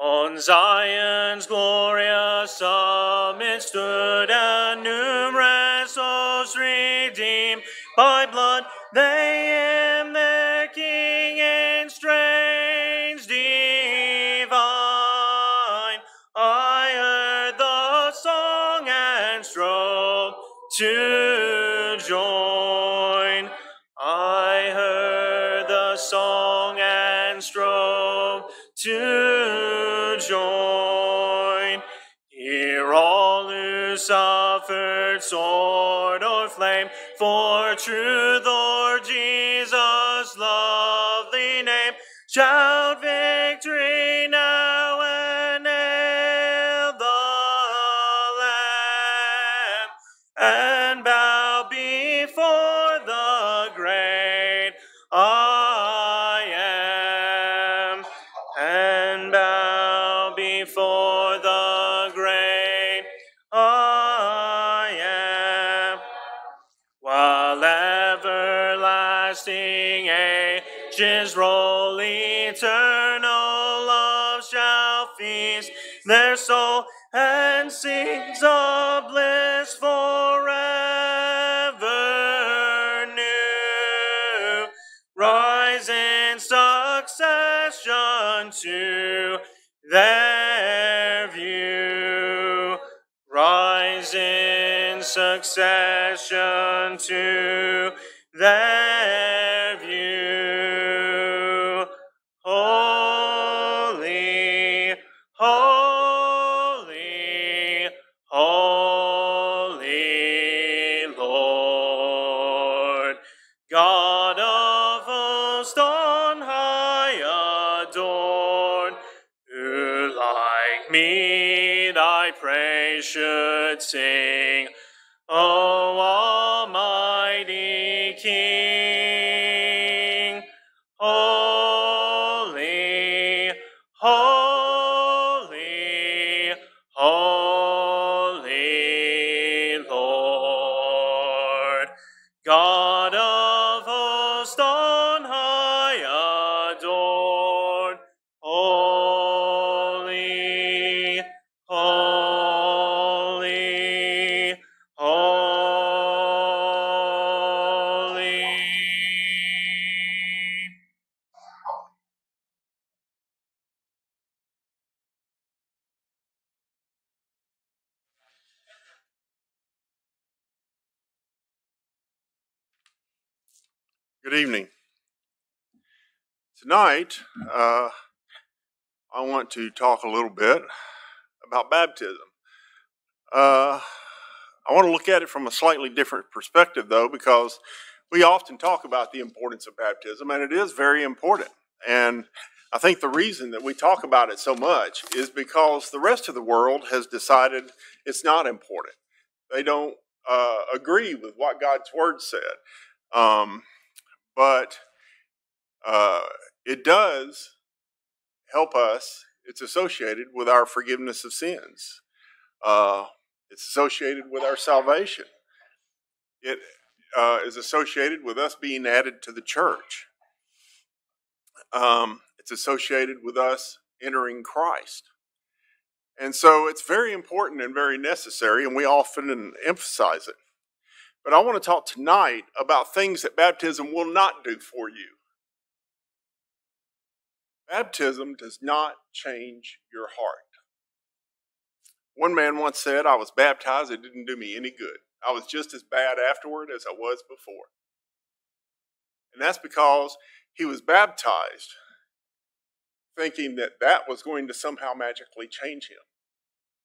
on Zion's glorious summit strove to join. Here all who suffered sword or flame for truth or Jesus' lovely name. Shout victory now eternal love shall feast. Their soul and sings of bliss forever new. Rise in succession to their view. Rise in succession to their should sing. O Good evening. Tonight, uh, I want to talk a little bit about baptism. Uh, I want to look at it from a slightly different perspective, though, because we often talk about the importance of baptism, and it is very important. And I think the reason that we talk about it so much is because the rest of the world has decided it's not important. They don't uh, agree with what God's Word said. Um, but uh, it does help us. It's associated with our forgiveness of sins. Uh, it's associated with our salvation. It uh, is associated with us being added to the church. Um, it's associated with us entering Christ. And so it's very important and very necessary, and we often emphasize it. But I want to talk tonight about things that baptism will not do for you. Baptism does not change your heart. One man once said, I was baptized, it didn't do me any good. I was just as bad afterward as I was before. And that's because he was baptized thinking that that was going to somehow magically change him.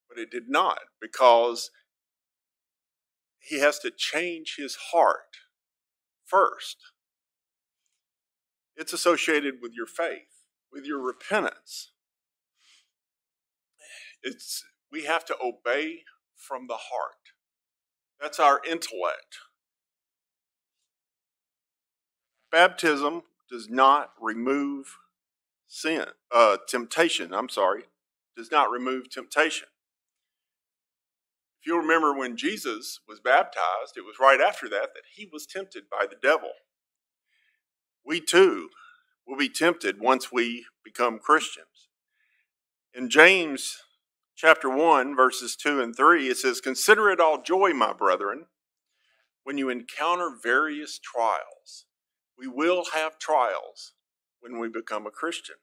But it did not, because he has to change his heart first. It's associated with your faith, with your repentance. It's we have to obey from the heart. That's our intellect. Baptism does not remove sin, uh, temptation. I'm sorry, does not remove temptation. You'll remember when Jesus was baptized, it was right after that that he was tempted by the devil. We too will be tempted once we become Christians. In James chapter 1, verses 2 and 3, it says, Consider it all joy, my brethren, when you encounter various trials. We will have trials when we become a Christian.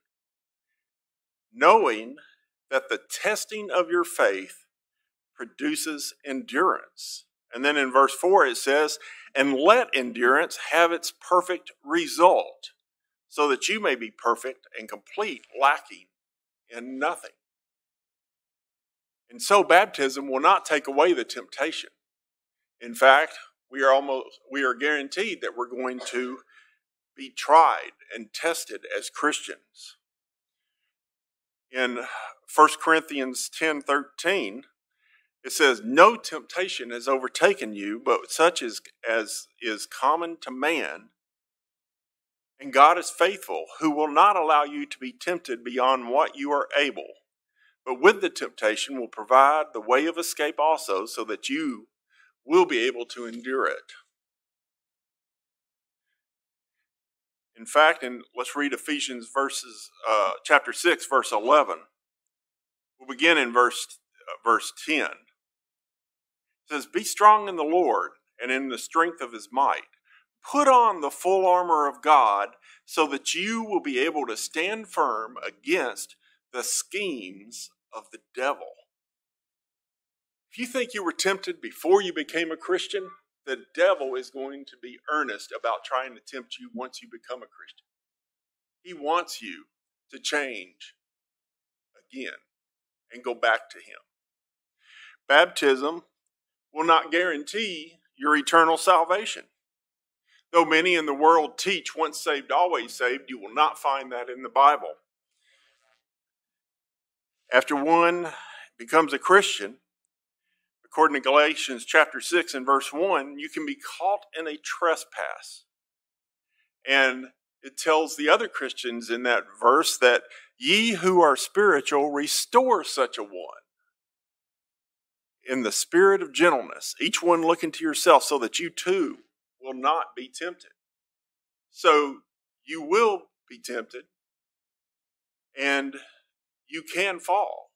Knowing that the testing of your faith produces endurance. And then in verse 4 it says, And let endurance have its perfect result, so that you may be perfect and complete, lacking in nothing. And so baptism will not take away the temptation. In fact, we are almost we are guaranteed that we're going to be tried and tested as Christians. In 1 Corinthians 10 13, it says, No temptation has overtaken you, but such as, as is common to man. And God is faithful, who will not allow you to be tempted beyond what you are able, but with the temptation will provide the way of escape also, so that you will be able to endure it. In fact, and let's read Ephesians verses, uh, chapter six, verse eleven. We'll begin in verse uh, verse ten. Says, "Be strong in the Lord and in the strength of His might. Put on the full armor of God, so that you will be able to stand firm against the schemes of the devil." If you think you were tempted before you became a Christian, the devil is going to be earnest about trying to tempt you once you become a Christian. He wants you to change again and go back to him. Baptism will not guarantee your eternal salvation. Though many in the world teach once saved, always saved, you will not find that in the Bible. After one becomes a Christian, according to Galatians chapter 6 and verse 1, you can be caught in a trespass. And it tells the other Christians in that verse that ye who are spiritual restore such a one in the spirit of gentleness, each one looking to yourself so that you too will not be tempted. So you will be tempted and you can fall,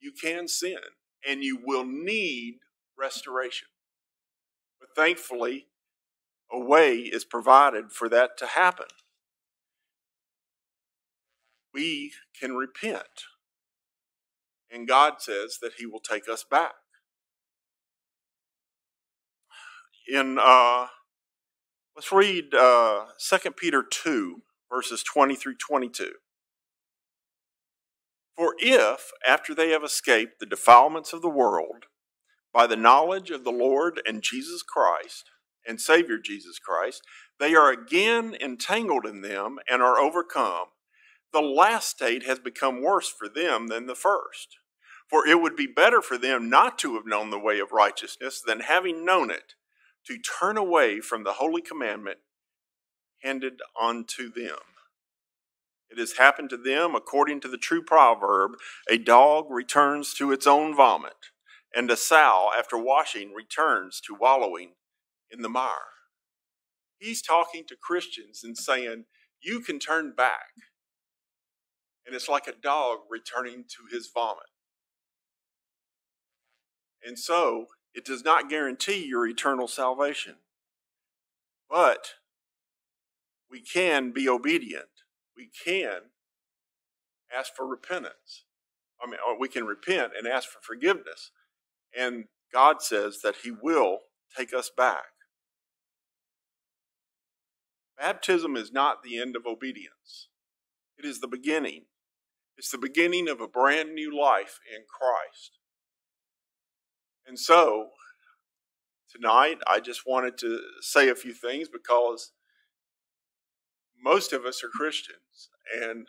you can sin, and you will need restoration. But thankfully, a way is provided for that to happen. We can repent, and God says that He will take us back. In uh, let's read uh, 2 Peter 2, verses 20 through 22. For if, after they have escaped the defilements of the world, by the knowledge of the Lord and Jesus Christ, and Savior Jesus Christ, they are again entangled in them and are overcome, the last state has become worse for them than the first. For it would be better for them not to have known the way of righteousness than having known it, to turn away from the holy commandment handed unto them. It has happened to them according to the true proverb a dog returns to its own vomit, and a sow, after washing, returns to wallowing in the mire. He's talking to Christians and saying, You can turn back. And it's like a dog returning to his vomit. And so, it does not guarantee your eternal salvation. But we can be obedient. We can ask for repentance. I mean, uh, we can repent and ask for forgiveness. And God says that He will take us back. Baptism is not the end of obedience, it is the beginning. It's the beginning of a brand new life in Christ. And so, tonight, I just wanted to say a few things because most of us are Christians and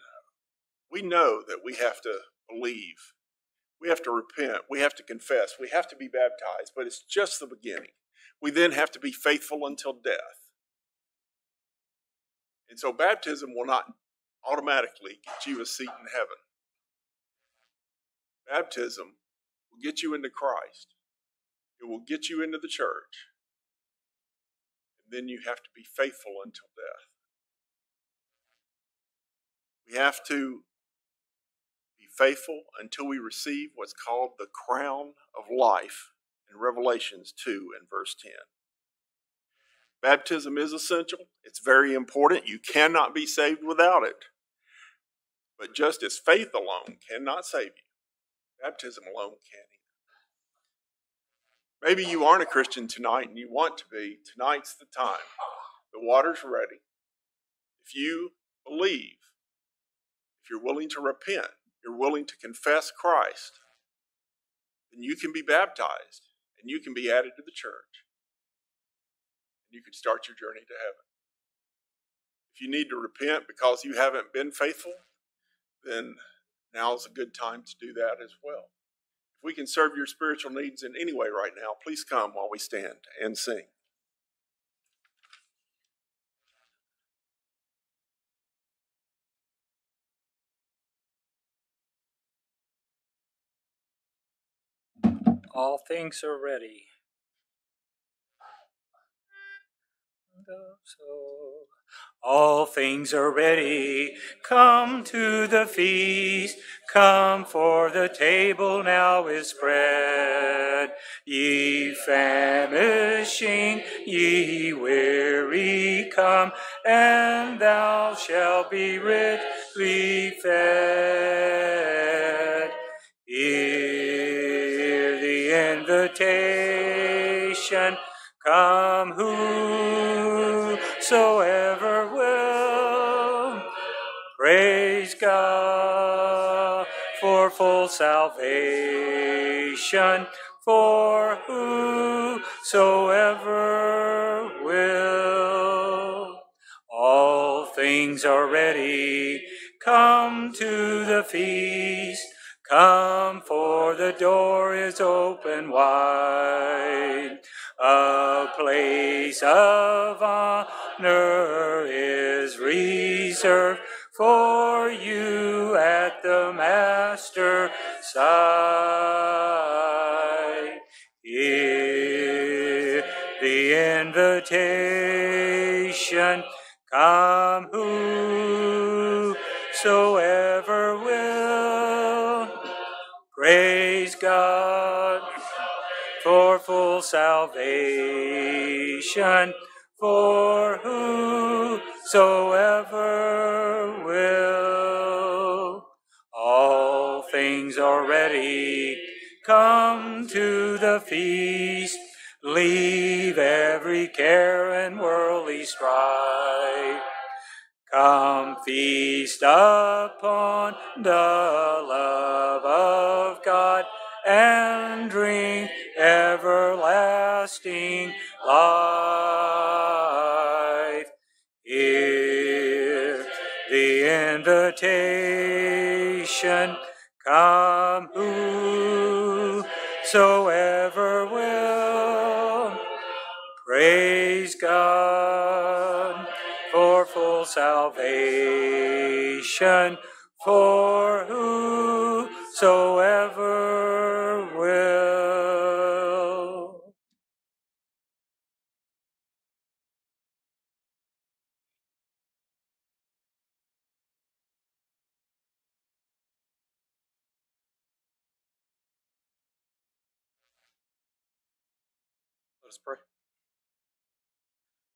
we know that we have to believe. We have to repent. We have to confess. We have to be baptized, but it's just the beginning. We then have to be faithful until death. And so baptism will not automatically get you a seat in heaven. Baptism will get you into Christ. It will get you into the church. And then you have to be faithful until death. We have to be faithful until we receive what's called the crown of life in Revelations 2 and verse 10. Baptism is essential, it's very important. You cannot be saved without it. But just as faith alone cannot save you, baptism alone can Maybe you aren't a Christian tonight and you want to be. Tonight's the time. The water's ready. If you believe, if you're willing to repent, you're willing to confess Christ, then you can be baptized and you can be added to the church. And you can start your journey to heaven. If you need to repent because you haven't been faithful, then now's a good time to do that as well we can serve your spiritual needs in any way right now, please come while we stand and sing. All things are ready. So all things are ready. Come to the feast. Come, for the table now is spread. Ye famishing, ye weary, come, and thou shalt be richly fed. Hear the invitation. Come, whosoever will. Praise God for full salvation for whosoever will. All things are ready. Come to the feast. Come, for the door is open wide. A place of honor is reserved for you at the Master's side. Hear the invitation. Come, whosoever will. Praise God for full salvation for whosoever will. All things are ready. Come to the feast. Leave every care and worldly strife. Come feast upon the love of God and drink everlasting life. Invitation. Come whosoever will. Praise God for full salvation for whosoever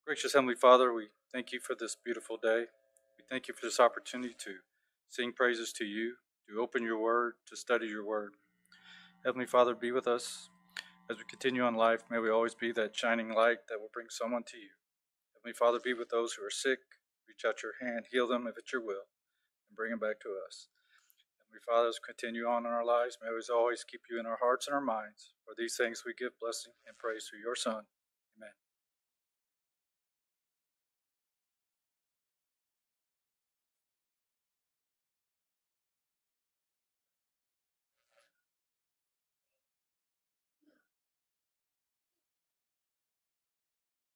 Gracious Heavenly Father, we thank you for this beautiful day. We thank you for this opportunity to sing praises to you, to open your word, to study your word. Heavenly Father, be with us as we continue on life. May we always be that shining light that will bring someone to you. Heavenly Father, be with those who are sick. Reach out your hand, heal them if it's your will, and bring them back to us. Heavenly Father, as we continue on in our lives, may we always keep you in our hearts and our minds. For these things we give blessing and praise through your Son,